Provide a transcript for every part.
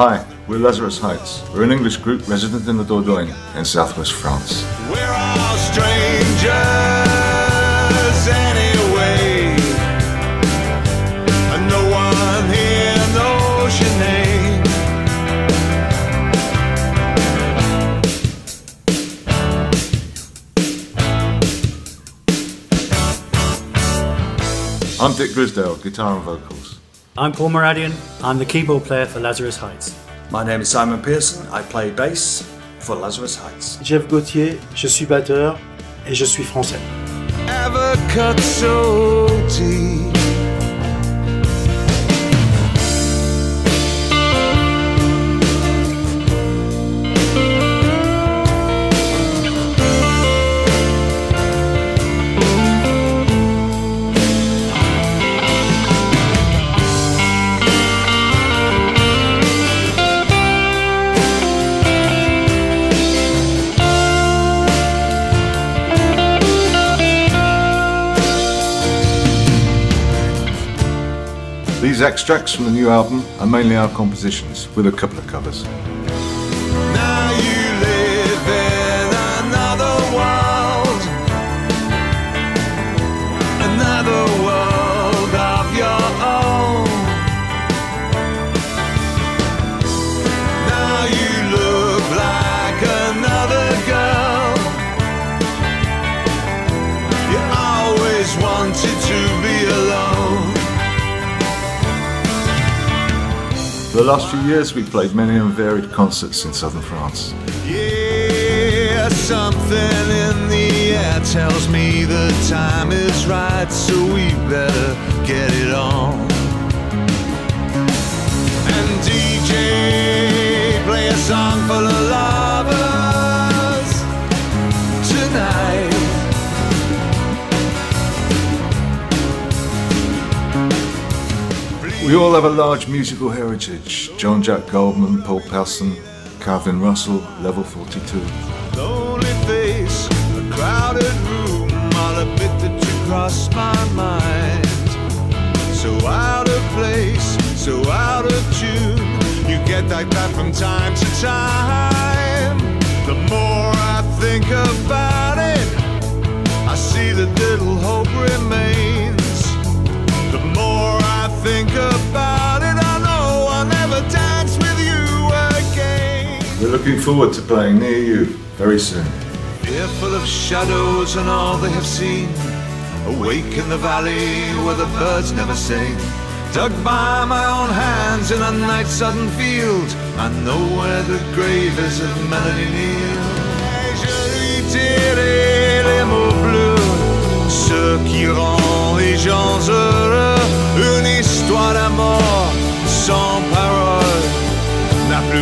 Hi, we're Lazarus Heights. We're an English group resident in the Dordogne in southwest France. We're all strangers anyway. And no one here knows your name. I'm Dick Grisdale, guitar and vocals. I'm Paul Mouradian. I'm the keyboard player for Lazarus Heights. My name is Simon Pearson. I play bass for Lazarus Heights. Jeff Gautier, je suis batteur et je suis français. Ever cut so deep. These extracts from the new album are mainly our compositions, with a couple of covers. Now you live in the last few years, we've played many and varied concerts in southern France. Yeah, something in the air tells me the time is right, so we better get it on. We all have a large musical heritage. Jean-Jacques Goldman, Paul Personne, Calvin Russell, Level 42. Lonely face, a crowded room, all a bit that you cross my mind. So out of place, so out of tune. You get like that from time to time. The more I think about it, I see little hope remains. We're looking forward to playing near you very soon. Fearful of shadows and all they have seen. Awake in the valley where the birds never sing. Dug by my own hands in a night sudden field. I know where the grave is of Melany Neal. Je lui dirai les mots bleus, ce qui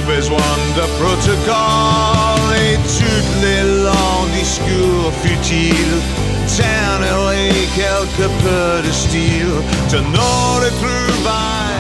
besoin de protocole et toutes les longs discours futiles ternent quelques peu de style de nos retrouvailles